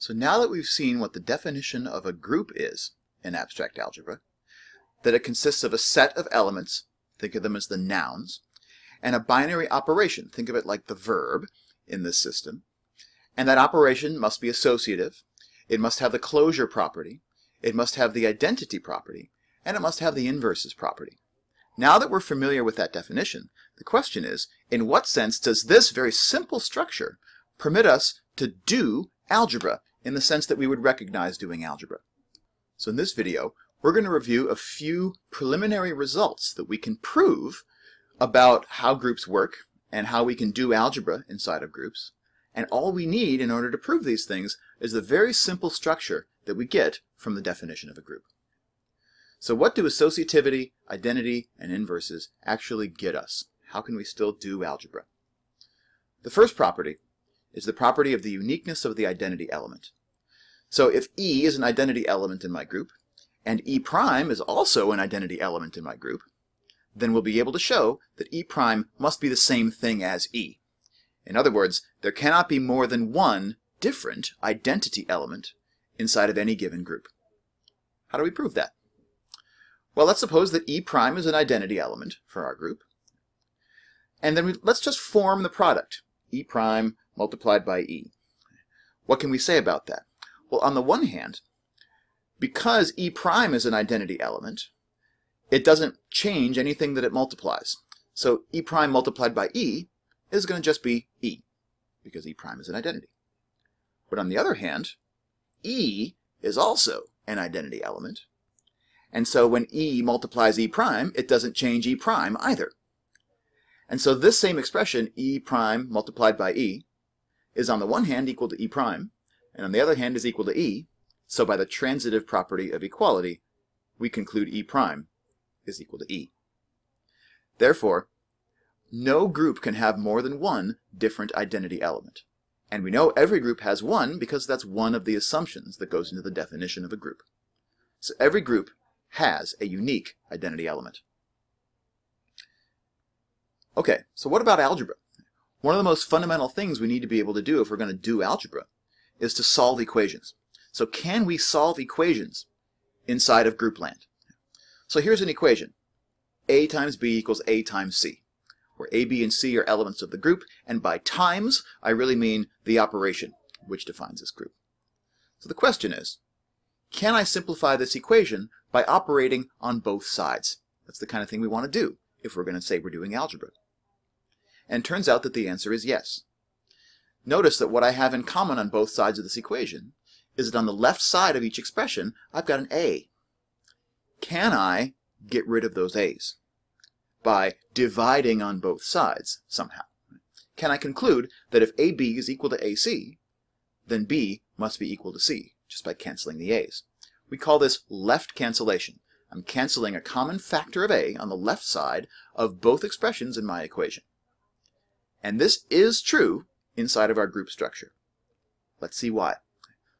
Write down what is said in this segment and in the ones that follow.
So now that we've seen what the definition of a group is in abstract algebra, that it consists of a set of elements, think of them as the nouns, and a binary operation, think of it like the verb in this system, and that operation must be associative, it must have the closure property, it must have the identity property, and it must have the inverses property. Now that we're familiar with that definition, the question is, in what sense does this very simple structure permit us to do algebra in the sense that we would recognize doing algebra? So in this video, we're going to review a few preliminary results that we can prove about how groups work and how we can do algebra inside of groups. And all we need in order to prove these things is the very simple structure that we get from the definition of a group. So what do associativity, identity, and inverses actually get us? How can we still do algebra? The first property is the property of the uniqueness of the identity element. So if E is an identity element in my group, and E prime is also an identity element in my group, then we'll be able to show that E prime must be the same thing as E. In other words, there cannot be more than one different identity element inside of any given group. How do we prove that? Well, let's suppose that E prime is an identity element for our group. And then we, let's just form the product, E prime multiplied by E. What can we say about that? Well, on the one hand, because E prime is an identity element, it doesn't change anything that it multiplies. So E prime multiplied by E is going to just be E, because E prime is an identity. But on the other hand, E is also an identity element, and so when E multiplies E prime, it doesn't change E prime either. And so this same expression, E prime multiplied by E, is on the one hand equal to E prime, and on the other hand is equal to E, so by the transitive property of equality, we conclude E prime is equal to E. Therefore, no group can have more than one different identity element. And we know every group has one because that's one of the assumptions that goes into the definition of a group. So every group has a unique identity element. Okay, so what about algebra? One of the most fundamental things we need to be able to do if we're going to do algebra is to solve equations. So can we solve equations inside of groupland? So here's an equation. A times B equals A times C, where A, B, and C are elements of the group, and by times, I really mean the operation which defines this group. So the question is, can I simplify this equation by operating on both sides? That's the kind of thing we want to do if we're going to say we're doing algebra. And turns out that the answer is yes. Notice that what I have in common on both sides of this equation is that on the left side of each expression, I've got an a. Can I get rid of those a's? By dividing on both sides somehow. Can I conclude that if ab is equal to ac, then b must be equal to c, just by canceling the a's? We call this left cancellation. I'm canceling a common factor of a on the left side of both expressions in my equation. And this is true inside of our group structure. Let's see why.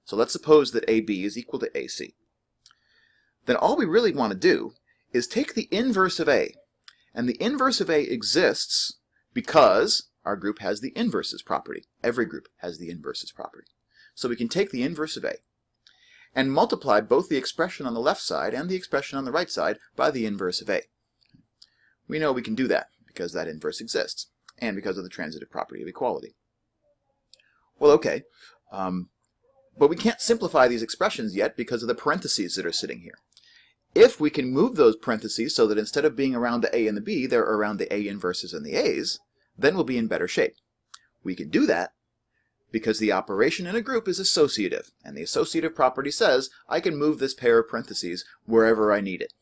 So let's suppose that AB is equal to AC. Then all we really want to do is take the inverse of A. And the inverse of A exists because our group has the inverses property. Every group has the inverses property. So we can take the inverse of A and multiply both the expression on the left side and the expression on the right side by the inverse of A. We know we can do that because that inverse exists and because of the transitive property of equality. Well, okay, um, but we can't simplify these expressions yet because of the parentheses that are sitting here. If we can move those parentheses so that instead of being around the a and the b, they're around the a inverses and the a's, then we'll be in better shape. We can do that because the operation in a group is associative, and the associative property says I can move this pair of parentheses wherever I need it.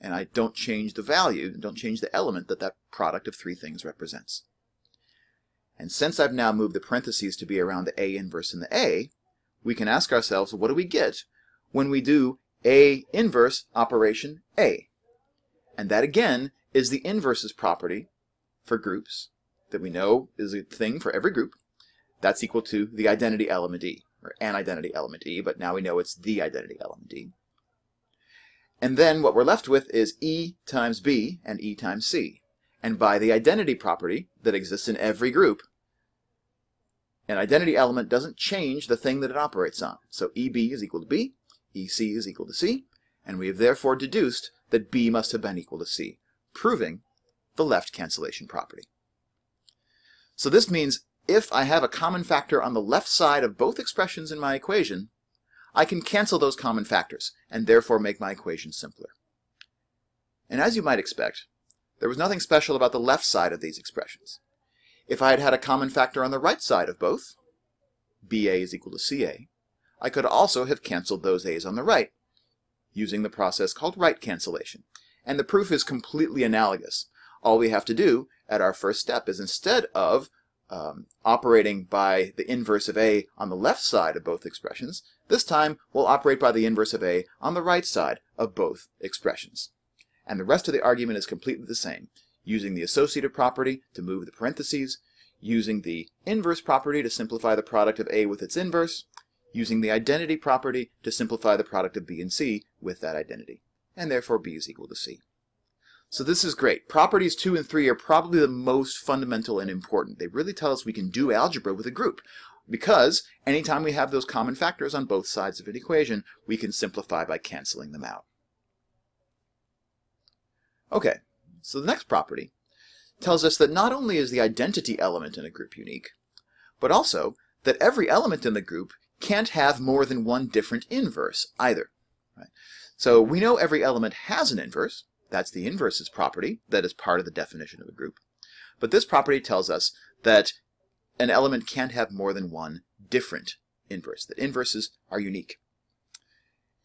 And I don't change the value, don't change the element that that product of three things represents. And since I've now moved the parentheses to be around the A inverse and the A, we can ask ourselves, what do we get when we do A inverse operation A? And that again is the inverses property for groups that we know is a thing for every group. That's equal to the identity element E, or an identity element E, but now we know it's the identity element E. And then what we're left with is E times B and E times C. And by the identity property that exists in every group, an identity element doesn't change the thing that it operates on. So EB is equal to B, EC is equal to C, and we have therefore deduced that B must have been equal to C, proving the left cancellation property. So this means if I have a common factor on the left side of both expressions in my equation, I can cancel those common factors, and therefore make my equation simpler. And as you might expect, there was nothing special about the left side of these expressions. If I had had a common factor on the right side of both, BA is equal to CA, I could also have canceled those A's on the right, using the process called right cancellation. And the proof is completely analogous. All we have to do at our first step is instead of um, operating by the inverse of A on the left side of both expressions, this time we'll operate by the inverse of A on the right side of both expressions. And the rest of the argument is completely the same, using the associative property to move the parentheses, using the inverse property to simplify the product of A with its inverse, using the identity property to simplify the product of B and C with that identity. And therefore B is equal to C. So this is great. Properties 2 and 3 are probably the most fundamental and important. They really tell us we can do algebra with a group because anytime we have those common factors on both sides of an equation, we can simplify by canceling them out. Okay, so the next property tells us that not only is the identity element in a group unique, but also that every element in the group can't have more than one different inverse either. Right? So we know every element has an inverse, that's the inverses property that is part of the definition of a group. But this property tells us that an element can't have more than one different inverse, that inverses are unique.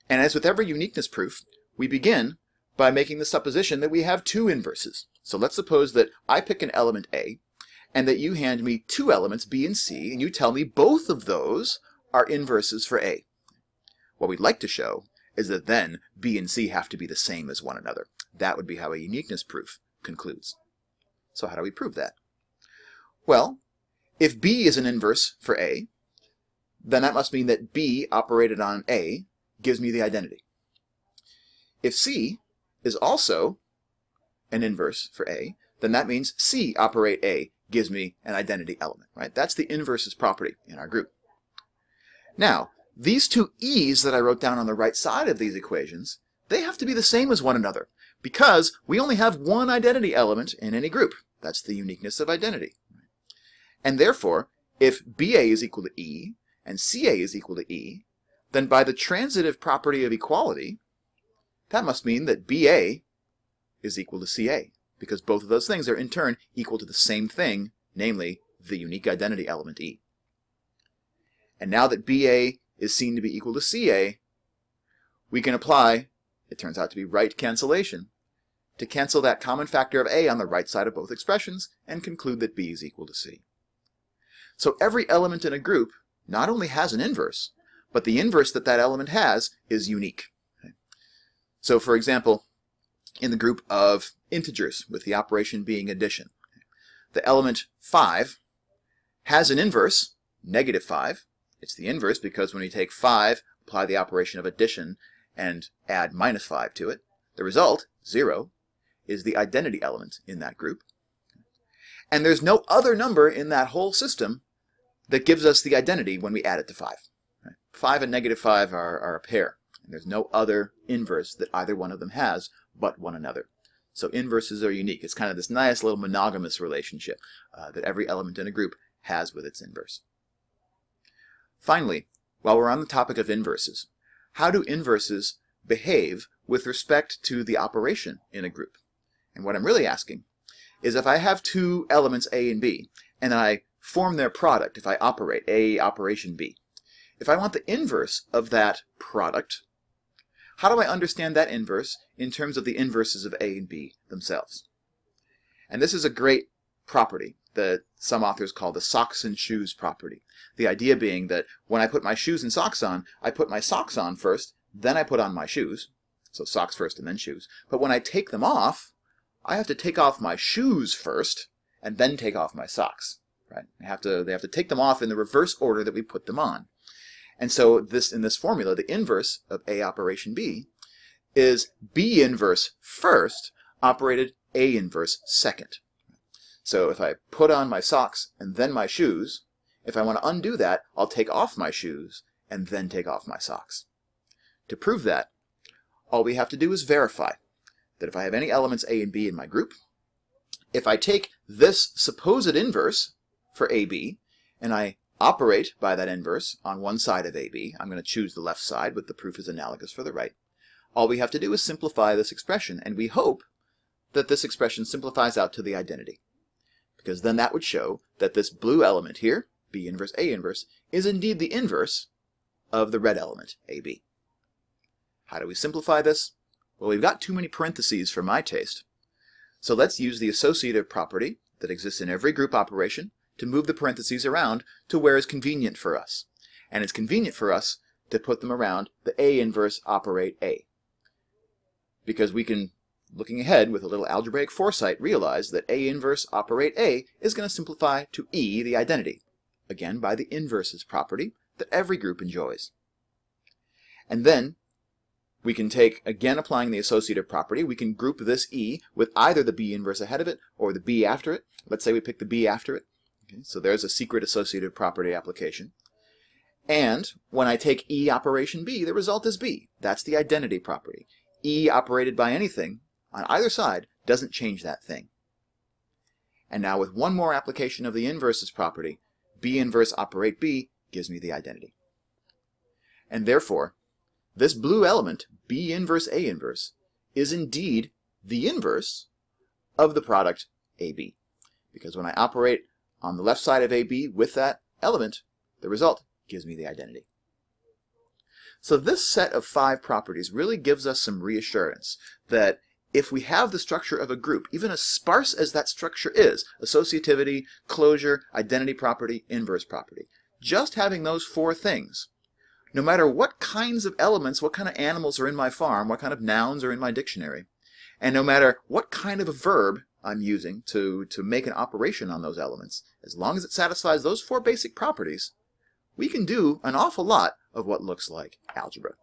And as with every uniqueness proof, we begin by making the supposition that we have two inverses. So let's suppose that I pick an element A, and that you hand me two elements B and C, and you tell me both of those are inverses for A. What we'd like to show is that then B and C have to be the same as one another. That would be how a uniqueness proof concludes. So how do we prove that? Well, if B is an inverse for A, then that must mean that B operated on A gives me the identity. If C is also an inverse for A, then that means C operate A gives me an identity element, right? That's the inverses property in our group. Now, these two e's that I wrote down on the right side of these equations, they have to be the same as one another because we only have one identity element in any group. That's the uniqueness of identity. And therefore, if BA is equal to E and CA is equal to E, then by the transitive property of equality, that must mean that BA is equal to CA because both of those things are in turn equal to the same thing, namely the unique identity element E. And now that BA is seen to be equal to CA, we can apply, it turns out to be right cancellation, to cancel that common factor of A on the right side of both expressions and conclude that B is equal to C. So every element in a group not only has an inverse, but the inverse that that element has is unique. So for example, in the group of integers with the operation being addition, the element 5 has an inverse, negative 5, it's the inverse because when you take 5, apply the operation of addition, and add minus 5 to it, the result, 0, is the identity element in that group. And there's no other number in that whole system that gives us the identity when we add it to 5. 5 and negative 5 are, are a pair. There's no other inverse that either one of them has but one another. So inverses are unique. It's kind of this nice little monogamous relationship uh, that every element in a group has with its inverse. Finally, while we're on the topic of inverses, how do inverses behave with respect to the operation in a group? And what I'm really asking is if I have two elements A and B, and I form their product, if I operate A operation B, if I want the inverse of that product, how do I understand that inverse in terms of the inverses of A and B themselves? And this is a great property that some authors call the socks and shoes property. The idea being that when I put my shoes and socks on, I put my socks on first, then I put on my shoes. So socks first and then shoes. But when I take them off, I have to take off my shoes first and then take off my socks. Right? I have to, they have to take them off in the reverse order that we put them on. And so this in this formula, the inverse of A operation B is B inverse first operated A inverse second. So if I put on my socks and then my shoes, If I want to undo that, I'll take off my shoes and then take off my socks. To prove that, all we have to do is verify that if I have any elements A and B in my group, if I take this supposed inverse for AB and I operate by that inverse on one side of AB, I'm going to choose the left side, but the proof is analogous for the right. All we have to do is simplify this expression, and we hope that this expression simplifies out to the identity. Because then that would show that this blue element here, B inverse A inverse, is indeed the inverse of the red element, AB. How do we simplify this? Well, we've got too many parentheses for my taste. So let's use the associative property that exists in every group operation to move the parentheses around to where is convenient for us. And it's convenient for us to put them around the A inverse operate A. Because we can, looking ahead with a little algebraic foresight, realize that A inverse operate A is going to simplify to E, the identity, again by the inverses property that every group enjoys. And then we can take, again applying the associative property, we can group this E with either the B inverse ahead of it or the B after it. Let's say we pick the B after it. Okay, so there's a secret associative property application. And when I take E operation B, the result is B. That's the identity property. E operated by anything on either side doesn't change that thing. And now with one more application of the inverses property, B inverse operate B gives me the identity. And therefore, this blue element, B inverse A inverse, is indeed the inverse of the product AB. Because when I operate on the left side of AB with that element, the result gives me the identity. So this set of five properties really gives us some reassurance that if we have the structure of a group, even as sparse as that structure is, associativity, closure, identity property, inverse property, just having those four things no matter what kinds of elements, what kind of animals are in my farm, what kind of nouns are in my dictionary, and no matter what kind of a verb I'm using to, to make an operation on those elements, as long as it satisfies those four basic properties, we can do an awful lot of what looks like algebra.